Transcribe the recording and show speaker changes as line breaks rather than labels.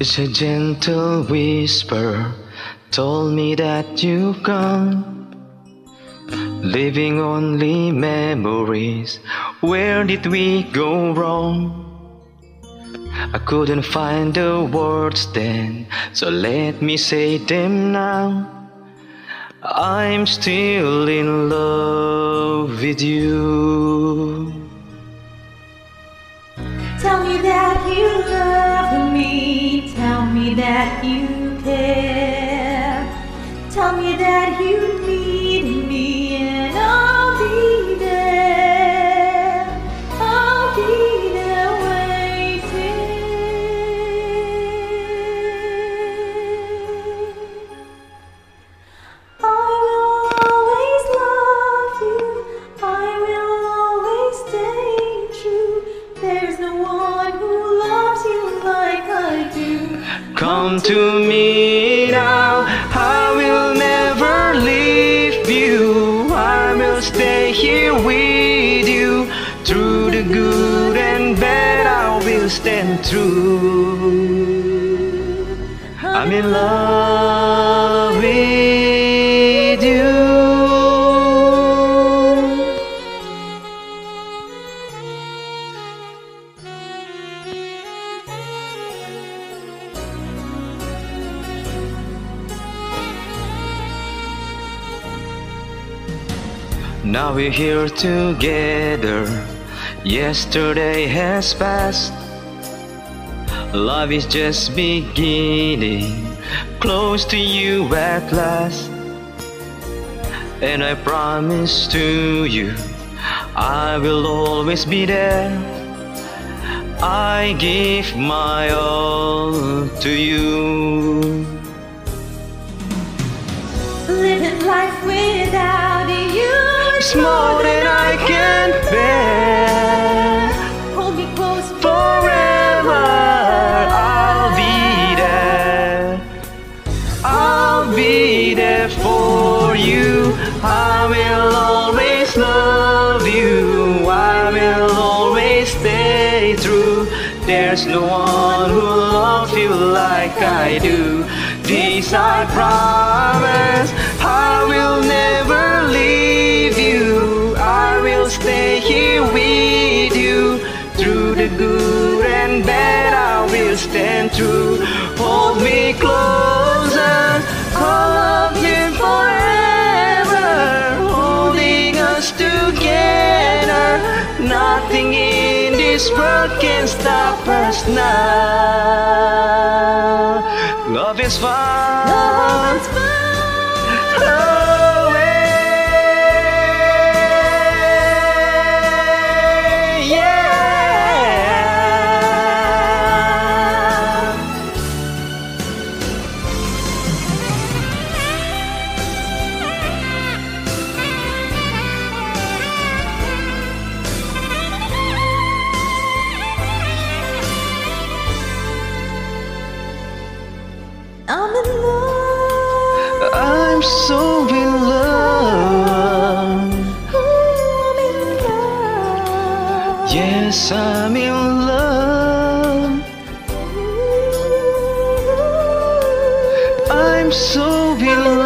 It's a gentle whisper told me that you've gone. Leaving only memories. Where did we go wrong? I couldn't find the words then, so let me say them now. I'm still in love with you.
Tell me that you love me. That you care.
Come to me now, I will never leave you. I will stay here with you. Through the good and bad, I will stand true. I'm in love Now we're here together. Yesterday has passed. Love is just beginning. Close to you at last. And I promise to you, I will always be there. I give my all to you.
Living life without
It's more than I can bear.
Hold me close
Forever, I'll be there. I'll be there for you. I will always love you. I will always stay true. There's no one who loves you like I do. This I promise. I will never leave stand true. Hold me closer, I'll love you forever. Holding us together, nothing in this world can stop us now. Love is fun.
Love is fun.
away. Yes, I'm in love. I'm so in love.